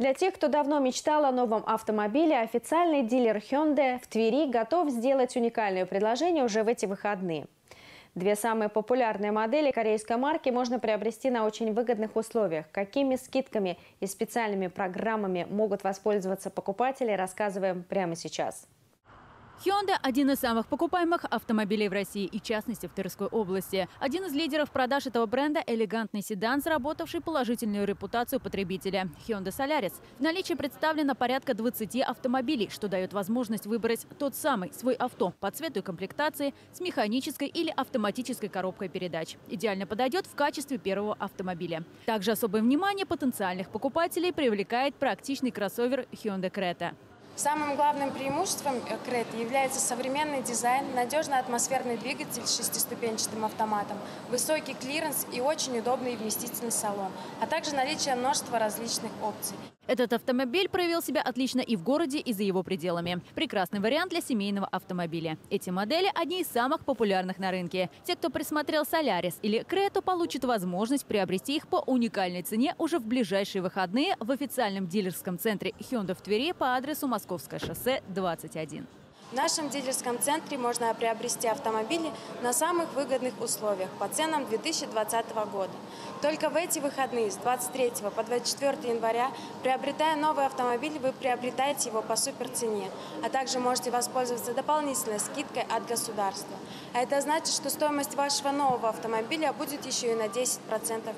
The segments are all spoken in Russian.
Для тех, кто давно мечтал о новом автомобиле, официальный дилер Hyundai в Твери готов сделать уникальное предложение уже в эти выходные. Две самые популярные модели корейской марки можно приобрести на очень выгодных условиях. Какими скидками и специальными программами могут воспользоваться покупатели, рассказываем прямо сейчас. Hyundai – один из самых покупаемых автомобилей в России и, в частности, в Тверской области. Один из лидеров продаж этого бренда – элегантный седан, заработавший положительную репутацию потребителя – Hyundai Solaris. В наличии представлено порядка 20 автомобилей, что дает возможность выбрать тот самый свой авто по цвету и комплектации с механической или автоматической коробкой передач. Идеально подойдет в качестве первого автомобиля. Также особое внимание потенциальных покупателей привлекает практичный кроссовер Hyundai Creta. Самым главным преимуществом Creta является современный дизайн, надежный атмосферный двигатель с шестиступенчатым автоматом, высокий клиренс и очень удобный и вместительный салон, а также наличие множества различных опций. Этот автомобиль проявил себя отлично и в городе, и за его пределами. Прекрасный вариант для семейного автомобиля. Эти модели – одни из самых популярных на рынке. Те, кто присмотрел Солярис или Крету, получат возможность приобрести их по уникальной цене уже в ближайшие выходные в официальном дилерском центре Hyundai в Твери по адресу Московское шоссе 21. В нашем дилерском центре можно приобрести автомобили на самых выгодных условиях по ценам 2020 года. Только в эти выходные с 23 по 24 января, приобретая новый автомобиль, вы приобретаете его по суперцене, а также можете воспользоваться дополнительной скидкой от государства. А это значит, что стоимость вашего нового автомобиля будет еще и на 10%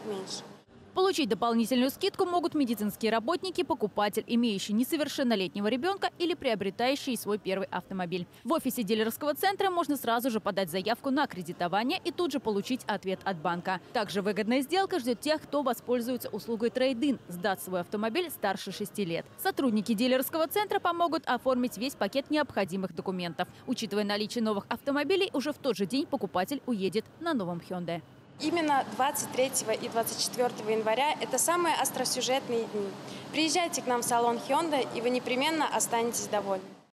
меньше. Получить дополнительную скидку могут медицинские работники, покупатель, имеющий несовершеннолетнего ребенка или приобретающий свой первый автомобиль. В офисе дилерского центра можно сразу же подать заявку на кредитование и тут же получить ответ от банка. Также выгодная сделка ждет тех, кто воспользуется услугой трейдин, сдаст свой автомобиль старше 6 лет. Сотрудники дилерского центра помогут оформить весь пакет необходимых документов. Учитывая наличие новых автомобилей, уже в тот же день покупатель уедет на новом Hyundai. Именно 23 и 24 января – это самые остросюжетные дни. Приезжайте к нам в салон Hyundai, и вы непременно останетесь довольны.